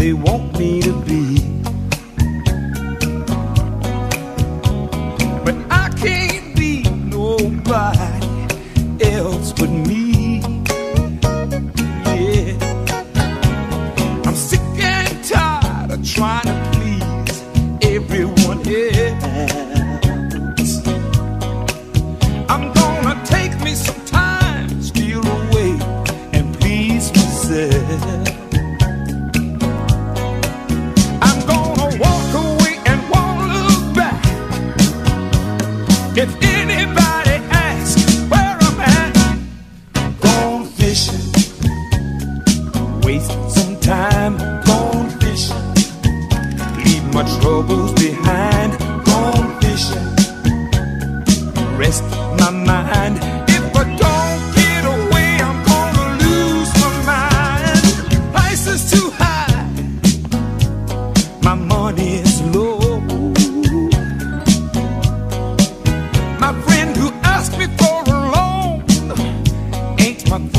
they want me to be. But I can't be nobody else but me. Yeah. I'm sick and tired of trying to please everyone else. I'm gonna take me some time, steal away and please myself. If anybody asks where I'm at, gone fishing, waste some time, gone fishing, leave my troubles behind,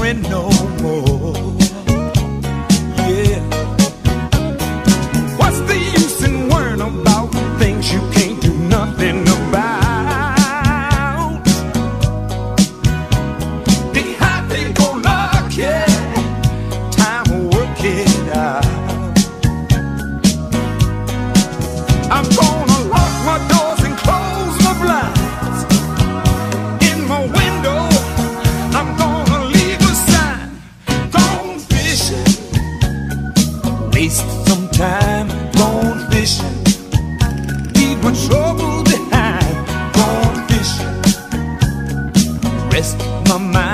friend no more. Yeah. What's the use in worrying about things you can't do nothing about? Be happy, go lucky. Time will work it out. I'm gonna my.